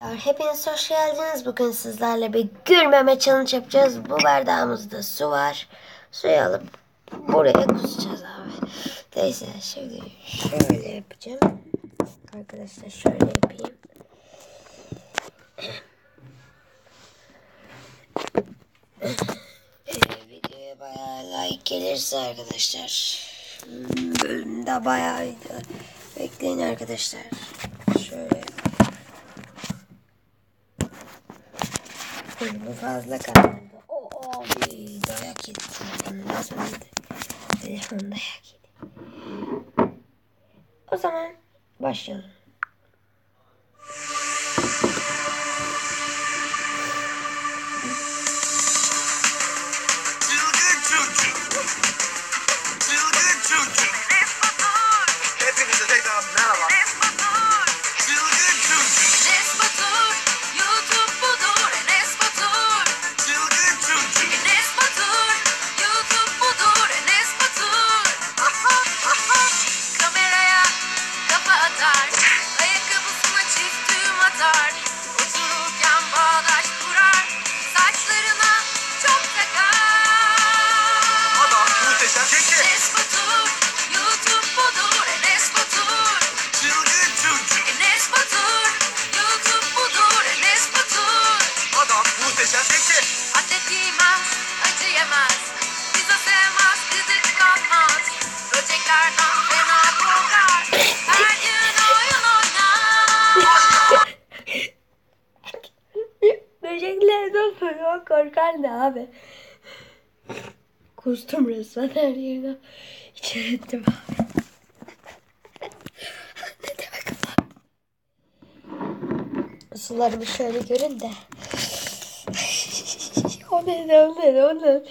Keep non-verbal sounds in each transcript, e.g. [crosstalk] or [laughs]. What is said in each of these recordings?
Hepiniz hoş geldiniz. Bugün sizlerle bir gülmeme challenge yapacağız. Bu bardağımızda su var. Suyu alıp buraya kusacağız abi. Neyse şimdi şöyle yapacağım. Arkadaşlar şöyle yapayım. Ee, videoya bayağı like gelirse arkadaşlar. hmm, Bölümde bayağı video. Bekleyin arkadaşlar. Şöyle Bu fazla kaldı. O abi dayak yedi. Ondan sonra da telefon dayak yedi. O zaman başlayalım. Böceklerden falan korkar ne abi? Kustum resmen her yerine. İçeri ettim abi. ne demek? Sularımı şöyle görün de. [laughs] o ne o ne o ne?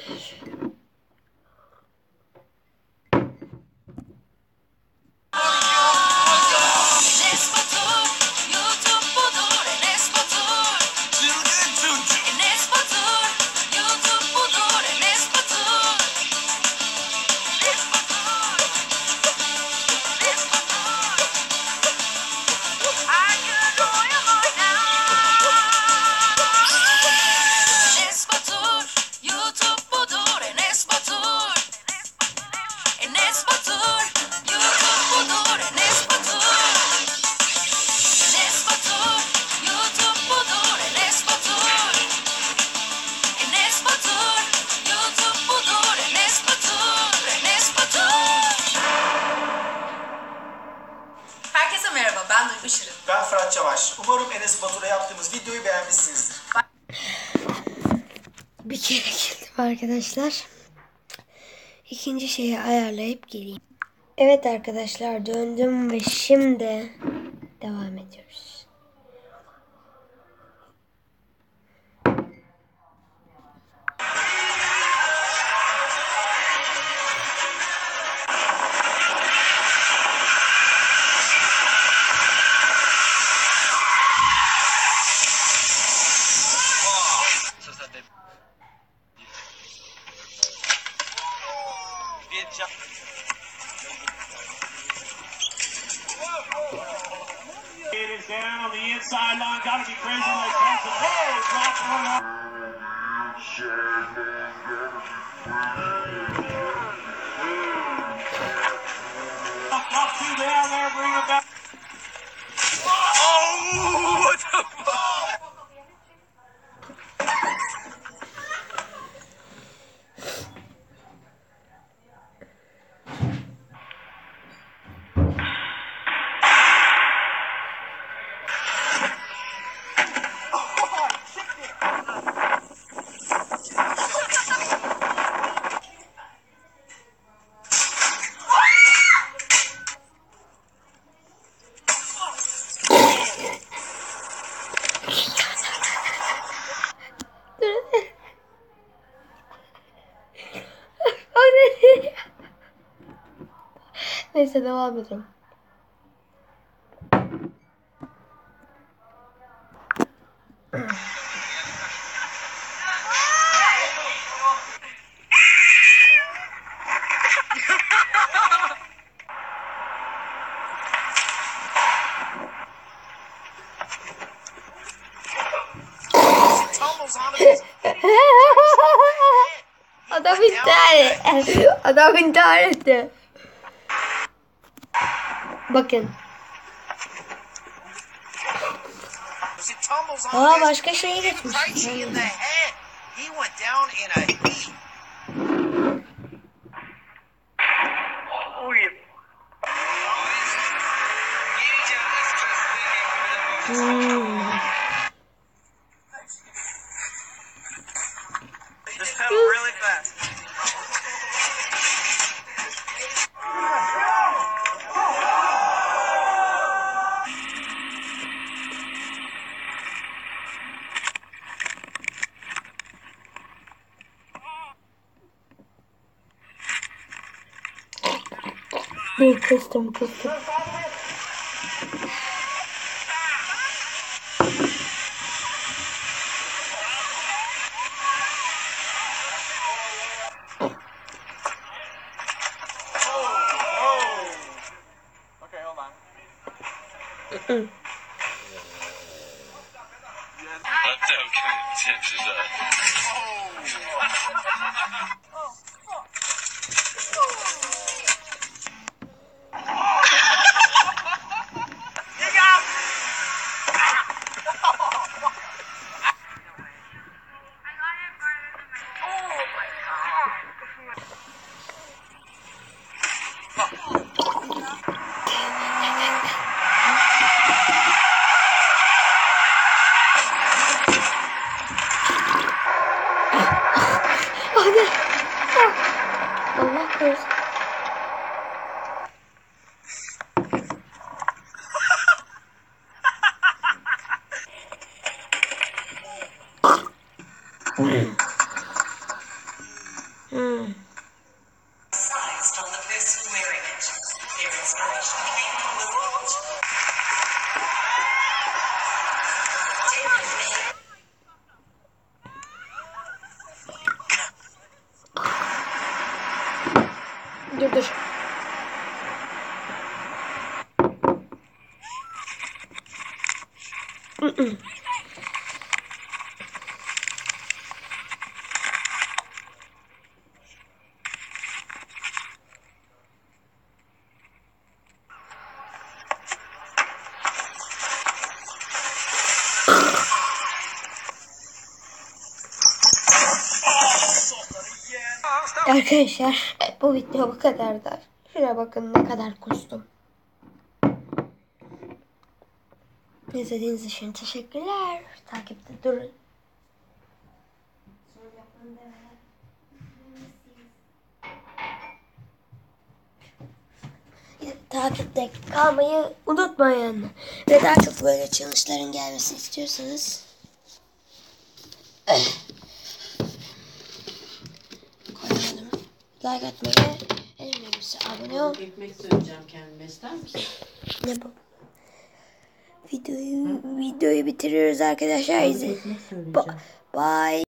Ben Duygu Şirin. Ben Fırat Çavaş. Umarım Enes Batur'a yaptığımız videoyu beğenmişsinizdir. Bir kere girdim arkadaşlar. İkinci şeyi ayarlayıp geleyim. Evet arkadaşlar döndüm ve şimdi devam ediyoruz. sideline. Got to be crazy like that. Oh, drop one up. Neyse devam edelim. Adam intihar etti. Adam intihar etti. Bakın. Aa başka şeye geçmiş. Dur kıstım kıstım. Mm. I don't commit to. Mm-mm. Arkadaşlar bu video bu kadardı. Şuraya bakın ne kadar kustum. İzlediğiniz için teşekkürler. Takipte durun. Takipte kalmayı unutmayın. Ve daha çok böyle challenge'ların gelmesini istiyorsanız Like atmayı, en önemlisi abone ol. Ekmek söyleyeceğim kendime ister misin? Ne bu? Videoyu videoyu bitiriyoruz arkadaşlar. Ba- Bye.